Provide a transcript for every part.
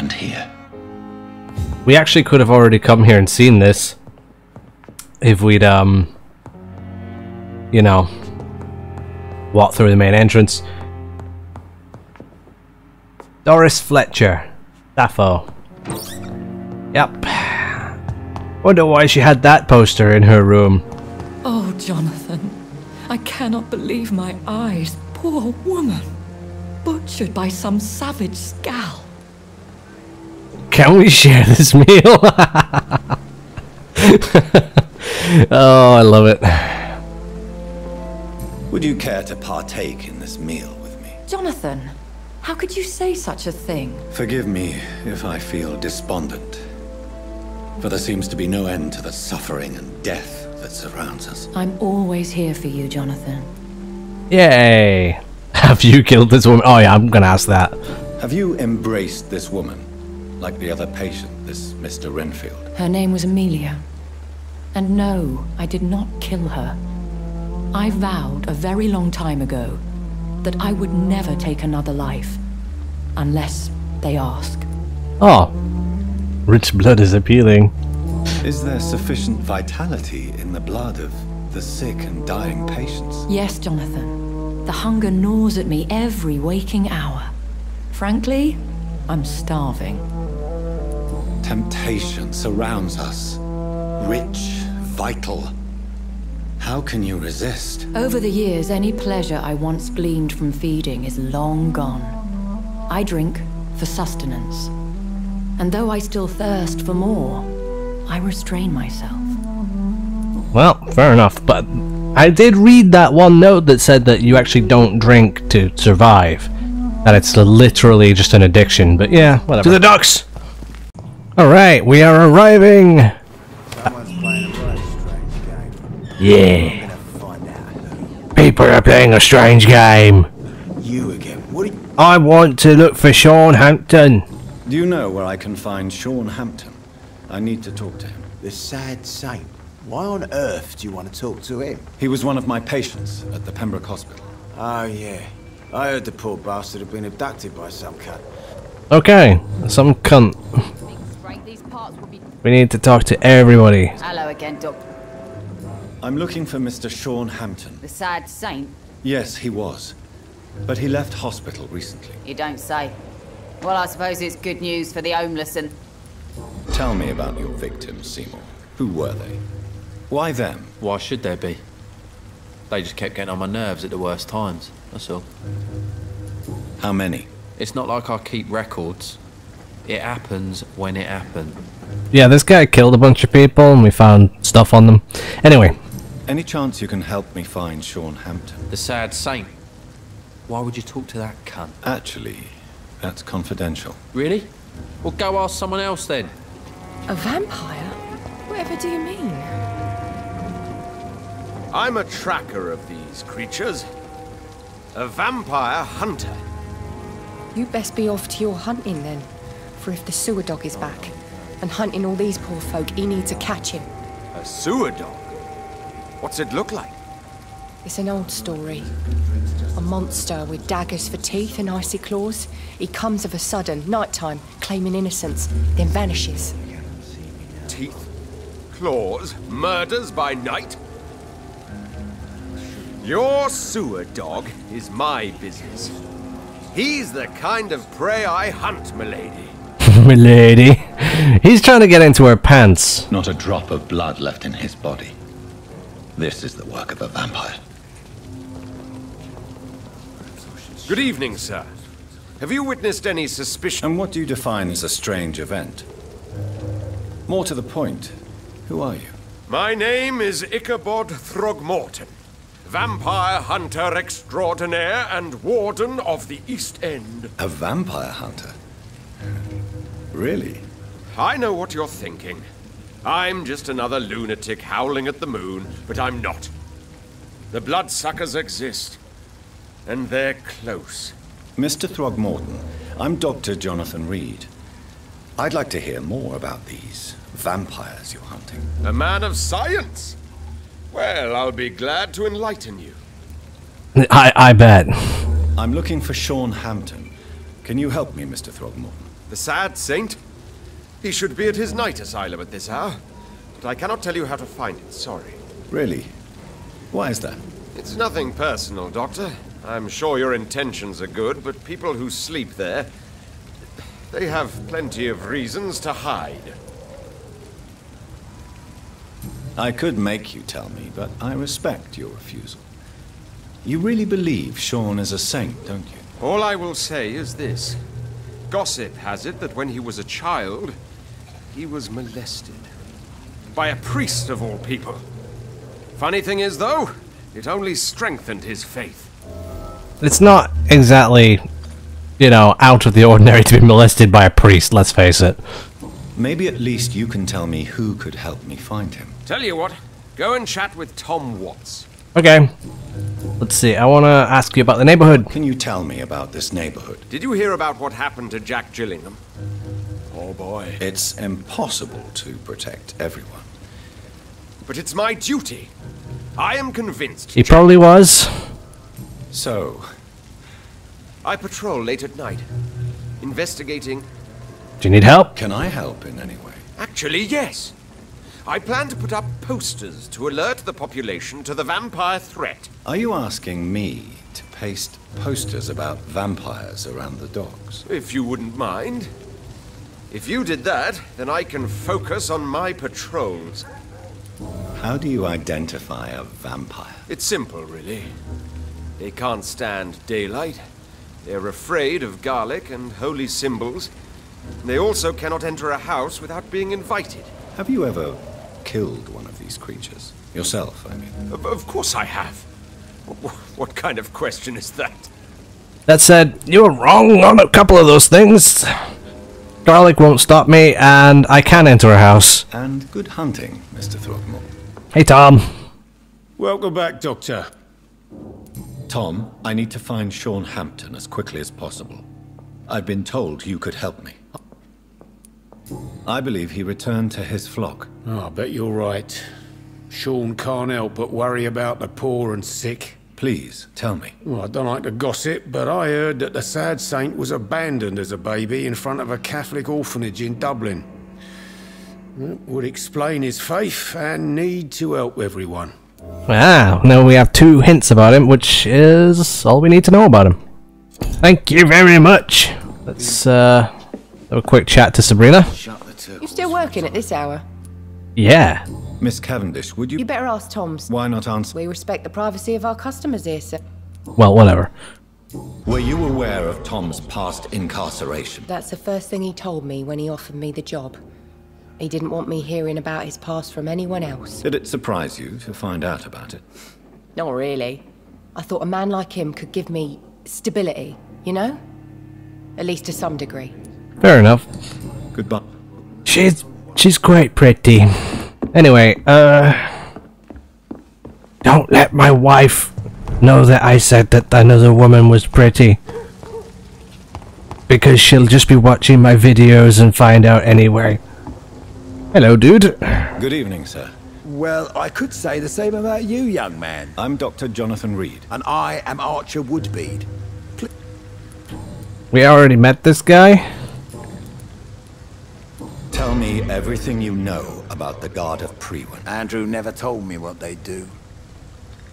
happened here? We actually could have already come here and seen this. If we'd, um... You know... Walked through the main entrance. Doris Fletcher. Sappho. Yep. Wonder why she had that poster in her room. Oh, Jonathan. I cannot believe my eyes. Poor woman. Butchered by some savage Skal. Can we share this meal? oh, I love it. Would you care to partake in this meal with me? Jonathan, how could you say such a thing? Forgive me if I feel despondent. For there seems to be no end to the suffering and death that surrounds us. I'm always here for you, Jonathan. Yay! Have you killed this woman? Oh yeah, I'm gonna ask that. Have you embraced this woman? Like the other patient, this Mr. Renfield? Her name was Amelia. And no, I did not kill her. I vowed a very long time ago that I would never take another life. Unless they ask. Oh. Rich blood is appealing. Is there sufficient vitality in the blood of the sick and dying patients? Yes, Jonathan. The hunger gnaws at me every waking hour. Frankly, I'm starving. Temptation surrounds us. Rich, vital. How can you resist? Over the years, any pleasure I once gleaned from feeding is long gone. I drink for sustenance. And though I still thirst for more, I restrain myself. Well, fair enough, but I did read that one note that said that you actually don't drink to survive. That it's literally just an addiction, but yeah, whatever. To the ducks! Alright, we are arriving! Yeah. People are playing a strange game. You again? What are you... I want to look for Sean Hampton. Do you know where I can find Sean Hampton? I need to talk to him. The sad saint. Why on earth do you want to talk to him? He was one of my patients at the Pembroke Hospital. Oh, yeah. I heard the poor bastard had been abducted by some cunt. Okay, some cunt. We need to talk to everybody. Hello again, Doc. I'm looking for Mr. Sean Hampton. The sad saint? Yes, he was. But he left hospital recently. You don't say. Well, I suppose it's good news for the homeless and... Tell me about your victims, Seymour. Who were they? Why them? Why should there be? They just kept getting on my nerves at the worst times, that's all. How many? It's not like I keep records. It happens when it happens. Yeah, this guy killed a bunch of people and we found stuff on them. Anyway. Any chance you can help me find Sean Hampton? The sad saint. Why would you talk to that cunt? Actually, that's confidential. Really? Well, go ask someone else then. A vampire? Whatever do you mean? I'm a tracker of these creatures. A vampire hunter. You best be off to your hunting then. For if the sewer dog is back and hunting all these poor folk, he needs to catch him. A sewer dog? What's it look like? It's an old story. A monster with daggers for teeth and icy claws. He comes of a sudden, nighttime, claiming innocence, then vanishes. Teeth? Claws? Murders by night? Your sewer dog is my business. He's the kind of prey I hunt, milady. milady. He's trying to get into her pants. Not a drop of blood left in his body. This is the work of a vampire. Good evening, sir. Have you witnessed any suspicion? And what do you define as a strange event? More to the point, who are you? My name is Ichabod Throckmorton, vampire hunter extraordinaire and warden of the East End. A vampire hunter? Really? I know what you're thinking. I'm just another lunatic howling at the moon, but I'm not. The bloodsuckers exist, and they're close. Mr. Throckmorton, I'm Dr. Jonathan Reed. I'd like to hear more about these vampires you're hunting. A man of science? Well, I'll be glad to enlighten you. I, I bet. I'm looking for Sean Hampton. Can you help me, Mr. Throckmorton? The sad saint? He should be at his night asylum at this hour. But I cannot tell you how to find it, sorry. Really? Why is that? It's nothing personal, Doctor. I'm sure your intentions are good, but people who sleep there... They have plenty of reasons to hide. I could make you tell me, but I respect your refusal. You really believe Sean is a saint, don't you? All I will say is this. Gossip has it that when he was a child, he was molested. By a priest of all people. Funny thing is, though, it only strengthened his faith. It's not exactly, you know, out of the ordinary to be molested by a priest, let's face it. Maybe at least you can tell me who could help me find him. Tell you what, go and chat with Tom Watts. Okay. Let's see, I want to ask you about the neighborhood. Can you tell me about this neighborhood? Did you hear about what happened to Jack Gillingham? Oh boy. It's impossible to protect everyone. But it's my duty. I am convinced. He probably was. So, I patrol late at night, investigating. Do you need help? can I help in any way? Actually, yes. I plan to put up posters to alert the population to the vampire threat. Are you asking me to paste posters about vampires around the docks? If you wouldn't mind. If you did that, then I can focus on my patrols. How do you identify a vampire? It's simple, really. They can't stand daylight. They're afraid of garlic and holy symbols. They also cannot enter a house without being invited. Have you ever killed one of these creatures? Yourself, I mean. Of, of course I have. Wh- What kind of question is that? That said, you were wrong on a couple of those things. Garlic won't stop me, and I can enter a house. And good hunting, Mr. Throckmorton. Hey, Tom. Welcome back, Doctor. Tom, I need to find Sean Hampton as quickly as possible. I've been told you could help me. I believe he returned to his flock. Oh, I bet you're right. Sean can't help but worry about the poor and sick. Please, tell me. Well, I don't like to gossip, but I heard that the sad saint was abandoned as a baby in front of a Catholic orphanage in Dublin. That would explain his faith and need to help everyone. Ah, now we have two hints about him, which is all we need to know about him. Thank you very much. Let's uh, have a quick chat to Sabrina. You still working at this hour? Yeah. Miss Cavendish, would you... You better ask Tom's. Why not answer? We respect the privacy of our customers here, sir. Well, whatever. Were you aware of Tom's past incarceration? That's the first thing he told me when he offered me the job. He didn't want me hearing about his past from anyone else. Did it surprise you to find out about it? Not really. I thought a man like him could give me stability, you know? At least to some degree. Fair enough. Goodbye. She's she's quite pretty. Anyway, uh Don't let my wife know that I said that another woman was pretty. Because she'll just be watching my videos and find out anyway. Hello, dude. Good evening, sir. Well, I could say the same about you, young man. I'm Dr. Jonathan Reed. And I am Archer Woodbead. We already met this guy. Tell me everything you know about the Guard of Priwen. Andrew never told me what they do.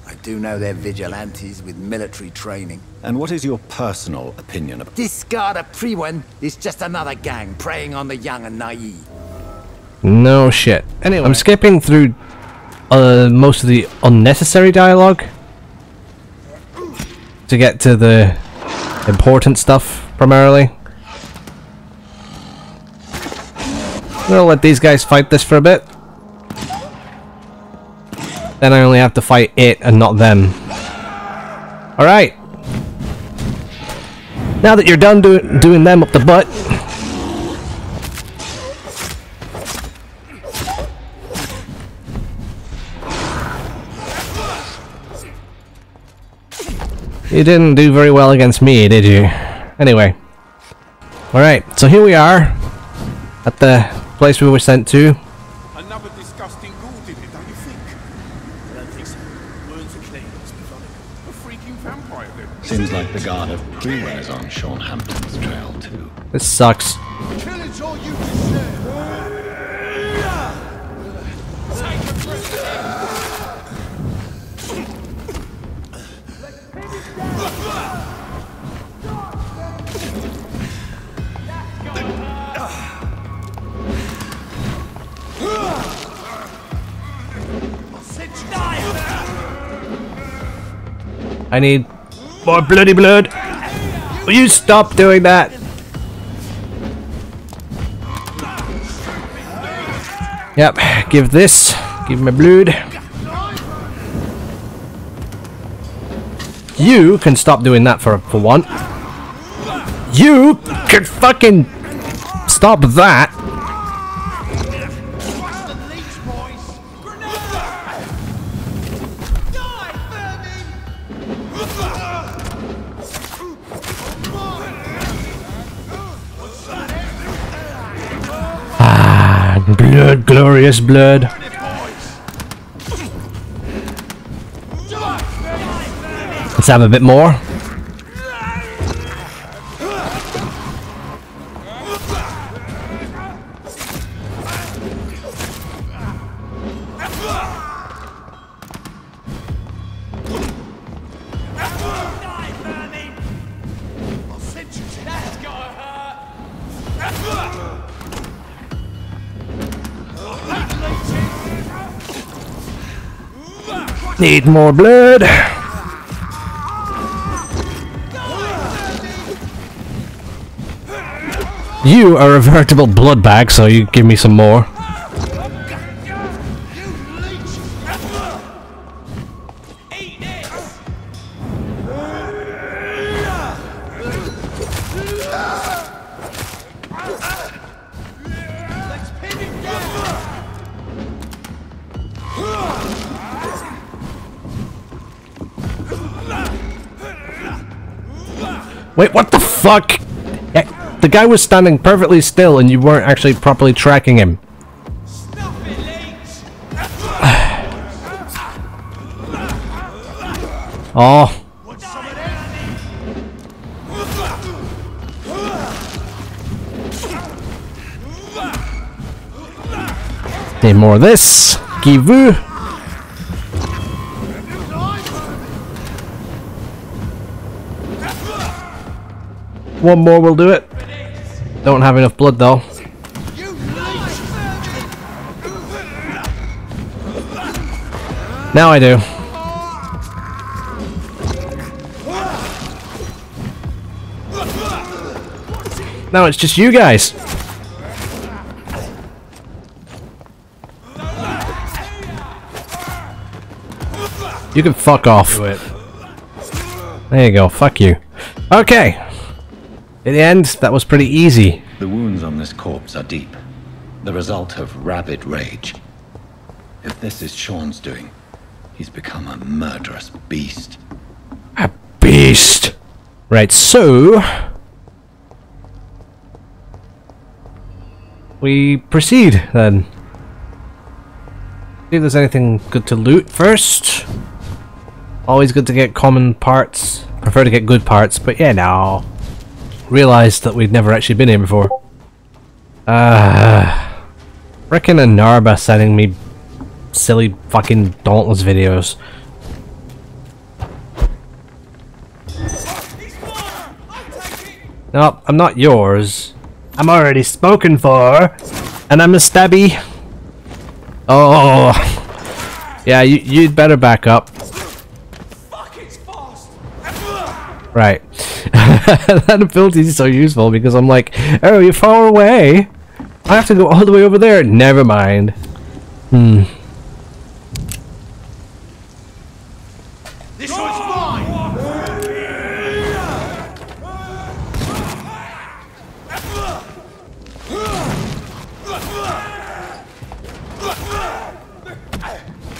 I do know they're vigilantes with military training. And what is your personal opinion of... This Guard of Priwen is just another gang preying on the young and naive. No shit. Anyway, I'm skipping through uh, most of the unnecessary dialogue to get to the important stuff primarily. Gonna let these guys fight this for a bit. Then I only have to fight it and not them. Alright. Now that you're done do doing them up the butt, You didn't do very well against me, did you? Anyway. Alright, so here we are. At the place we were sent to. Another disgusting ghoul did it, don't you think? I don't think so. Words are clean, let's. A freaking vampire then. Seems like the Guard of Priwen is on Sean Hampton's trail, too. This sucks. Killing's all you I need more bloody blood. Will you stop doing that? Yep, give this. Give my blood. You can stop doing that for for one. You can fucking stop that. Glorious blood. Let's have a bit more. Need more blood. You are a veritable blood bag, so you give me some more. Fuck? Eh, The guy was standing perfectly still and you weren't actually properly tracking him. Oh. Need more of this. Give One more will do it. Don't have enough blood though. Now I do. Now it's just you guys. You can fuck off. There you go, fuck you. Okay. In the end, that was pretty easy. The wounds on this corpse are deep. The result of rabid rage. If this is Sean's doing, he's become a murderous beast. A beast. Right, so... We proceed, then. See if there's anything good to loot first. Always good to get common parts. Prefer to get good parts, but yeah, no. Realised that we'd never actually been here before. Uh, Frickin' Narba sending me silly fucking Dauntless videos. No, I'm not yours. I'm already spoken for, and I'm a stabby. Oh, yeah, you, you'd better back up. Right. that ability is so useful because I'm like, oh, you're far away. I have to go all the way over there. Never mind. Hmm. This one's mine.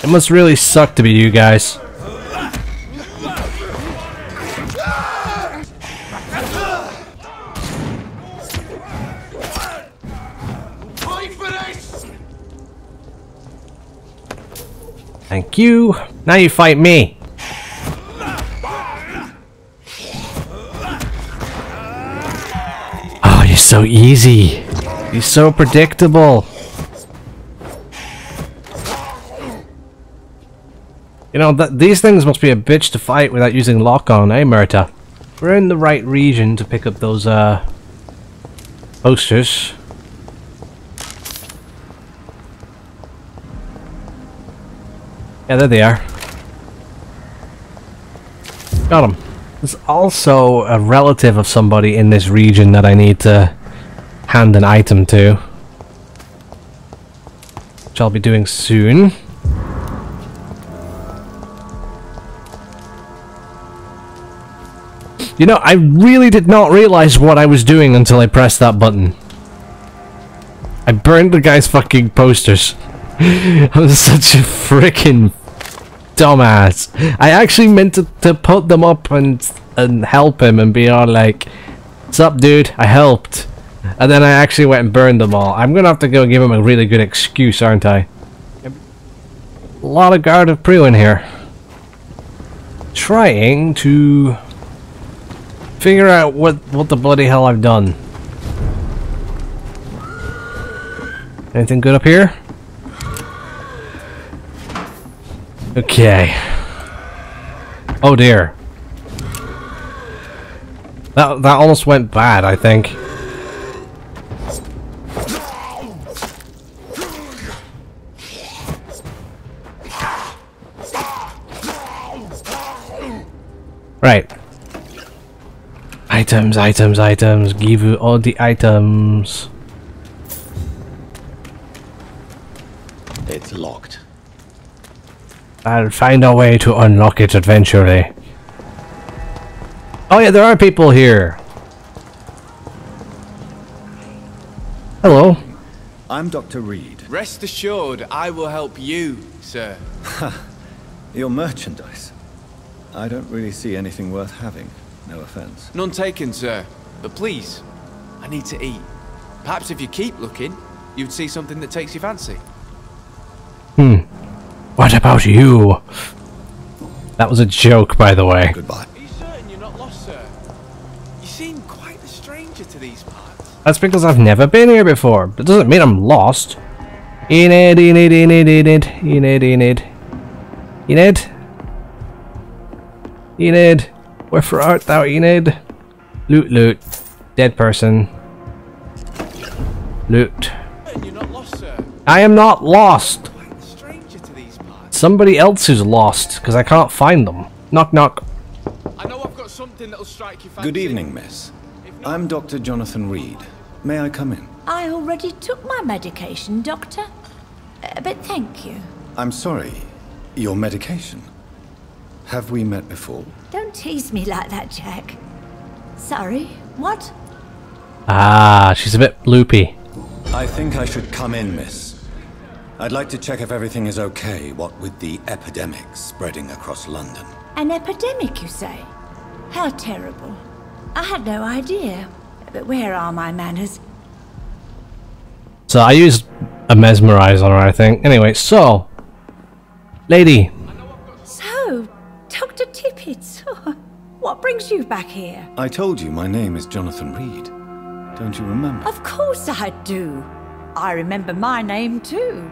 It must really suck to be you guys. You. Now you fight me. Oh, you're so easy. He's so predictable. You know, th these things must be a bitch to fight without using lock-on, eh, Murta? We're in the right region to pick up those, uh, posters. Yeah, there they are. Got them. There's also a relative of somebody in this region that I need to hand an item to. Which I'll be doing soon. You know, I really did not realize what I was doing until I pressed that button. I burned the guy's fucking posters. I was such a freaking dumbass. I actually meant to, to put them up and and help him and be all like, What's up dude? I helped. And then I actually went and burned them all. I'm gonna have to go give him a really good excuse, aren't I? A lot of Guard of Priwen in here. Trying to figure out what what the bloody hell I've done. Anything good up here? Okay. Oh dear. That that almost went bad, I think. Right. Items, items, items. Give you all the items. It's locked. I'll find a way to unlock it eventually. Oh yeah, there are people here. Hello. I'm Dr. Reed. Rest assured, I will help you, sir. Your merchandise. I don't really see anything worth having. No offense. None taken, sir. But please, I need to eat. Perhaps if you keep looking, you'd see something that takes your fancy. Hmm. What about you? That was a joke, by the way. Goodbye. Are you certain you're not lost, sir? You seem quite the stranger to these parts. That's because I've never been here before. That doesn't mean I'm lost. Enid, Enid, Enid, Enid, Enid, Enid. Enid? Enid? Wherefore art thou, Enid? Loot, loot. Dead person. Loot. And you're not lost, sir. I am not lost. Somebody else who's lost, because I can't find them. Knock, knock. I know I've got something that'll strike your fancy. Good evening, miss. I'm Dr. Jonathan Reed. May I come in? I already took my medication, Doctor. Uh, but thank you. I'm sorry. Your medication. Have we met before? Don't tease me like that, Jack. Sorry, what? Ah, she's a bit loopy. I think I should come in, miss. I'd like to check if everything is okay, what with the epidemic spreading across London. An epidemic, you say? How terrible. I had no idea. But where are my manners? So I used a mesmerize on her, I think. Anyway, so. Lady. So, Dr. Tippett, what brings you back here? I told you my name is Jonathan Reed. Don't you remember? Of course I do. I remember my name too.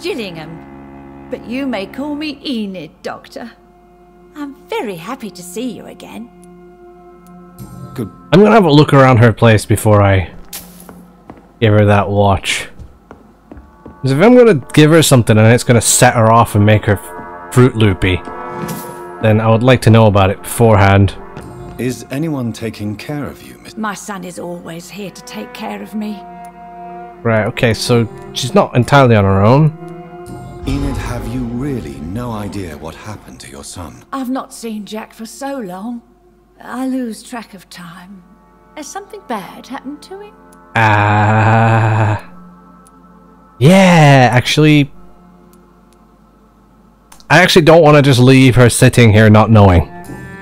Gillingham. But you may call me Enid, Doctor. I'm very happy to see you again. Good. I'm gonna have a look around her place before I give her that watch. Because if I'm gonna give her something and it's gonna set her off and make her fruit loopy, then I would like to know about it beforehand. Is anyone taking care of you, miss? My son is always here to take care of me. Right, okay, so she's not entirely on her own. Enid, have you really no idea what happened to your son? I've not seen Jack for so long. I lose track of time. Has something bad happened to him? Ah. yeah, actually. I actually don't want to just leave her sitting here not knowing.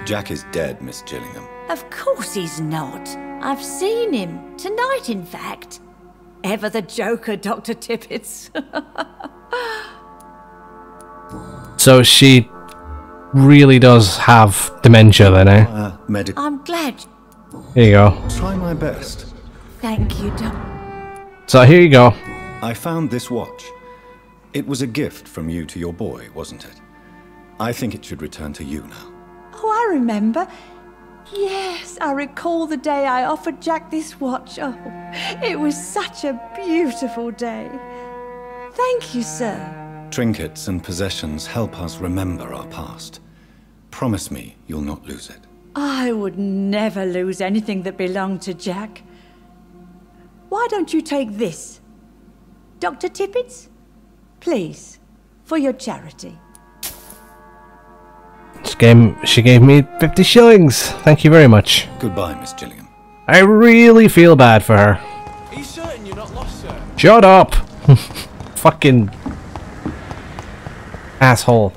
Jack is dead, Miss Gillingham. Of course he's not. I've seen him. Tonight, in fact. Ever the joker, Dr. Tippett. So she really does have dementia then, eh? Uh. I'm glad. Here you go. Try my best. Thank you, Doc. So here you go. I found this watch. It was a gift from you to your boy, wasn't it? I think it should return to you now. Oh, I remember. Yes, I recall the day I offered Jack this watch. Oh, it was such a beautiful day. Thank you, sir. Trinkets and possessions help us remember our past. Promise me you'll not lose it. I would never lose anything that belonged to Jack. Why don't you take this? Dr. Tippets? Please, for your charity. She gave, she gave me 50 shillings. Thank you very much. Goodbye, Miss Gillingham. I really feel bad for her. Are you certain you're not lost, sir? Shut up! Fucking asshole.